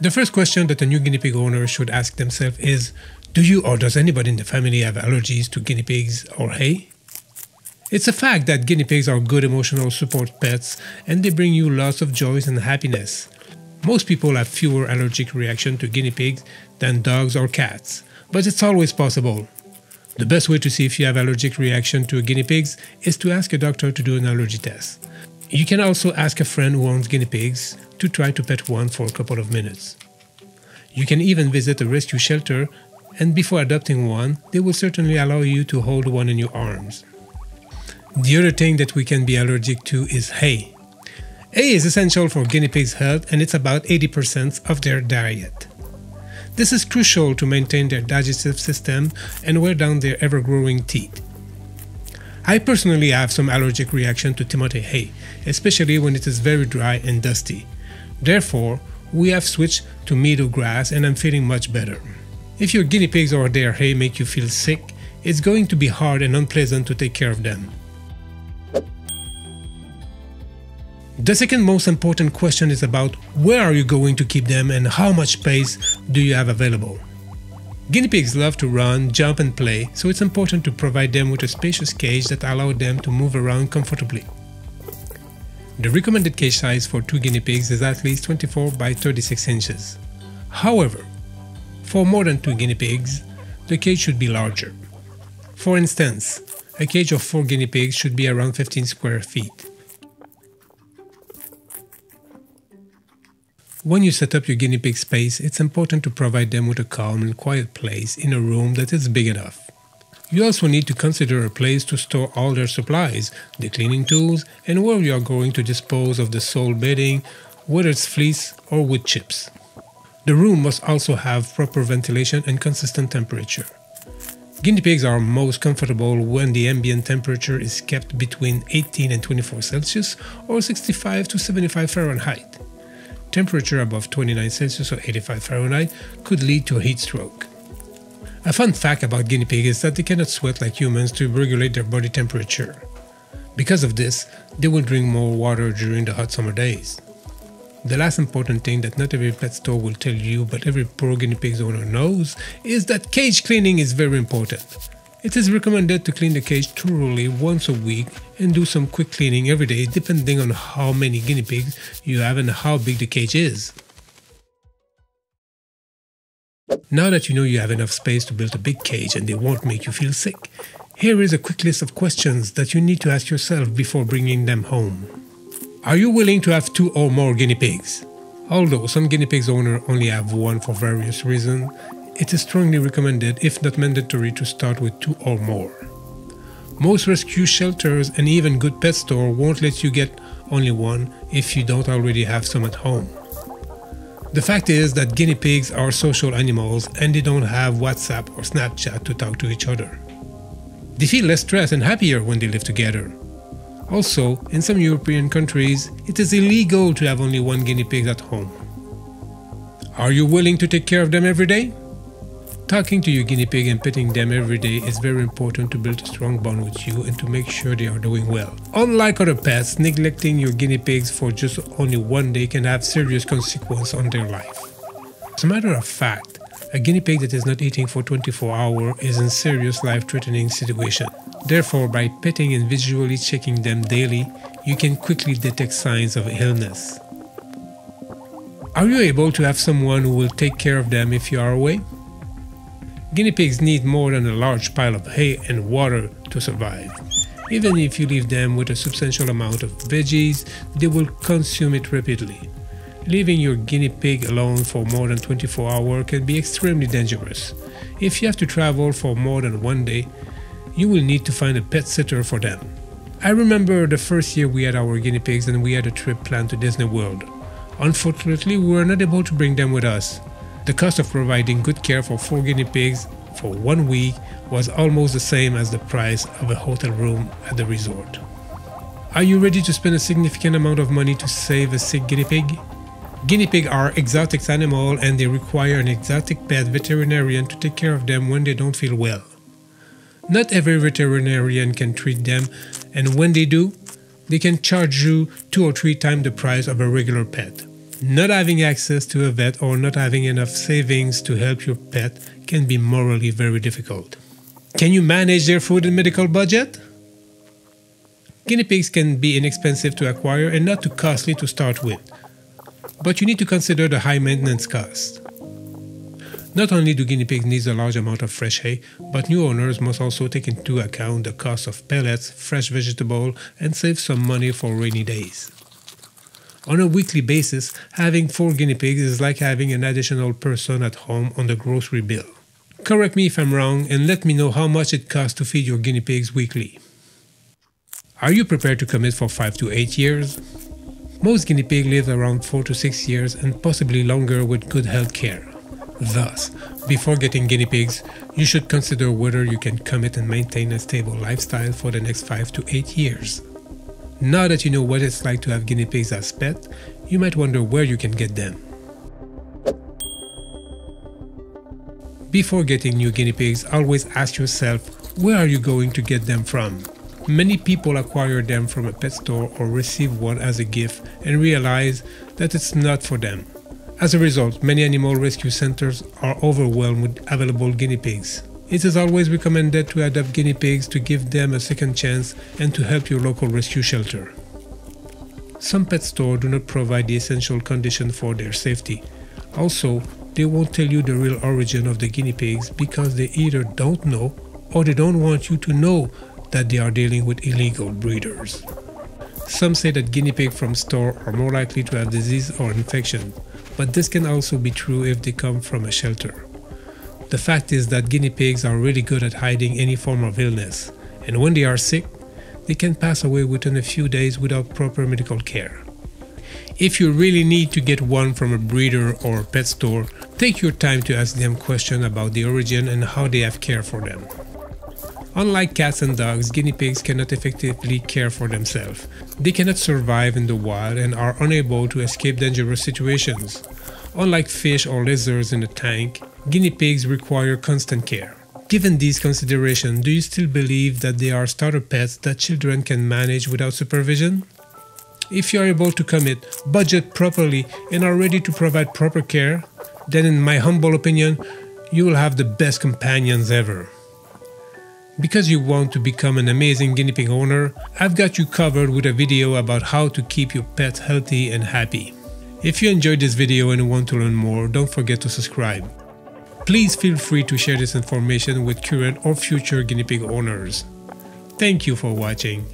The first question that a new guinea pig owner should ask themselves is Do you or does anybody in the family have allergies to guinea pigs or hay? It's a fact that guinea pigs are good emotional support pets and they bring you lots of joys and happiness. Most people have fewer allergic reactions to guinea pigs than dogs or cats, but it's always possible. The best way to see if you have allergic reaction to guinea pigs is to ask a doctor to do an allergy test. You can also ask a friend who owns guinea pigs to try to pet one for a couple of minutes. You can even visit a rescue shelter, and before adopting one, they will certainly allow you to hold one in your arms. The other thing that we can be allergic to is hay. Hay is essential for guinea pigs' health and it's about 80% of their diet. This is crucial to maintain their digestive system and wear down their ever growing teeth. I personally have some allergic reaction to Timothy hay, especially when it is very dry and dusty. Therefore, we have switched to meadow grass and I'm feeling much better. If your guinea pigs or their hay make you feel sick, it's going to be hard and unpleasant to take care of them. The second most important question is about where are you going to keep them and how much space do you have available. Guinea pigs love to run, jump and play, so it's important to provide them with a spacious cage that allows them to move around comfortably. The recommended cage size for two guinea pigs is at least 24 by 36 inches. However, for more than two guinea pigs, the cage should be larger. For instance, a cage of 4 guinea pigs should be around 15 square feet. When you set up your guinea pig space, it's important to provide them with a calm and quiet place in a room that is big enough. You also need to consider a place to store all their supplies, the cleaning tools, and where you are going to dispose of the sole bedding, whether it's fleece or wood chips. The room must also have proper ventilation and consistent temperature. Guinea pigs are most comfortable when the ambient temperature is kept between 18 and 24 Celsius or 65 to 75 Fahrenheit. Temperature above 29 Celsius or 85 Fahrenheit could lead to a heat stroke. A fun fact about guinea pigs is that they cannot sweat like humans to regulate their body temperature. Because of this, they will drink more water during the hot summer days. The last important thing that not every pet store will tell you but every pro guinea pig's owner knows is that cage cleaning is very important. It is recommended to clean the cage thoroughly once a week and do some quick cleaning every day depending on how many guinea pigs you have and how big the cage is. Now that you know you have enough space to build a big cage and they won't make you feel sick, here is a quick list of questions that you need to ask yourself before bringing them home. Are you willing to have two or more guinea pigs? Although some guinea pigs owner only have one for various reasons, it is strongly recommended, if not mandatory, to start with two or more. Most rescue shelters and even good pet store won't let you get only one if you don't already have some at home. The fact is that guinea pigs are social animals and they don't have WhatsApp or Snapchat to talk to each other. They feel less stressed and happier when they live together. Also, in some European countries, it is illegal to have only one guinea pig at home. Are you willing to take care of them every day? Talking to your guinea pig and petting them every day is very important to build a strong bond with you and to make sure they are doing well. Unlike other pets, neglecting your guinea pigs for just only one day can have serious consequences on their life. As a matter of fact, a guinea pig that is not eating for 24 hours is in serious life-threatening situation. Therefore, by petting and visually checking them daily, you can quickly detect signs of illness. Are you able to have someone who will take care of them if you are away? Guinea pigs need more than a large pile of hay and water to survive. Even if you leave them with a substantial amount of veggies, they will consume it rapidly. Leaving your guinea pig alone for more than 24 hours can be extremely dangerous. If you have to travel for more than one day, you will need to find a pet sitter for them. I remember the first year we had our guinea pigs and we had a trip planned to Disney World. Unfortunately, we were not able to bring them with us. The cost of providing good care for four guinea pigs for one week was almost the same as the price of a hotel room at the resort. Are you ready to spend a significant amount of money to save a sick guinea pig? Guinea pigs are exotic animals and they require an exotic pet veterinarian to take care of them when they don't feel well. Not every veterinarian can treat them, and when they do, they can charge you two or three times the price of a regular pet. Not having access to a vet or not having enough savings to help your pet can be morally very difficult. Can you manage their food and medical budget? Guinea pigs can be inexpensive to acquire and not too costly to start with, but you need to consider the high maintenance cost. Not only do guinea pigs need a large amount of fresh hay, but new owners must also take into account the cost of pellets, fresh vegetable, and save some money for rainy days. On a weekly basis, having four guinea pigs is like having an additional person at home on the grocery bill. Correct me if I'm wrong and let me know how much it costs to feed your guinea pigs weekly. Are you prepared to commit for 5 to 8 years? Most guinea pigs live around 4 to 6 years and possibly longer with good health care. Thus, before getting guinea pigs, you should consider whether you can commit and maintain a stable lifestyle for the next 5 to 8 years. Now that you know what it's like to have guinea pigs as pet, you might wonder where you can get them. Before getting new guinea pigs, always ask yourself, where are you going to get them from? Many people acquire them from a pet store or receive one as a gift and realize that it's not for them. As a result, many animal rescue centers are overwhelmed with available guinea pigs. It is always recommended to adopt guinea pigs to give them a second chance and to help your local rescue shelter. Some pet stores do not provide the essential conditions for their safety. Also, they won't tell you the real origin of the guinea pigs because they either don't know or they don't want you to know that they are dealing with illegal breeders. Some say that guinea pigs from store are more likely to have disease or infection, but this can also be true if they come from a shelter. The fact is that guinea pigs are really good at hiding any form of illness, and when they are sick, they can pass away within a few days without proper medical care. If you really need to get one from a breeder or pet store, take your time to ask them questions about the origin and how they have care for them. Unlike cats and dogs, guinea pigs cannot effectively care for themselves. They cannot survive in the wild and are unable to escape dangerous situations. Unlike fish or lizards in a tank, guinea pigs require constant care. Given these considerations, do you still believe that they are starter pets that children can manage without supervision? If you are able to commit, budget properly, and are ready to provide proper care, then in my humble opinion, you will have the best companions ever. Because you want to become an amazing guinea pig owner, I've got you covered with a video about how to keep your pet healthy and happy. If you enjoyed this video and want to learn more, don't forget to subscribe. Please feel free to share this information with current or future guinea pig owners. Thank you for watching.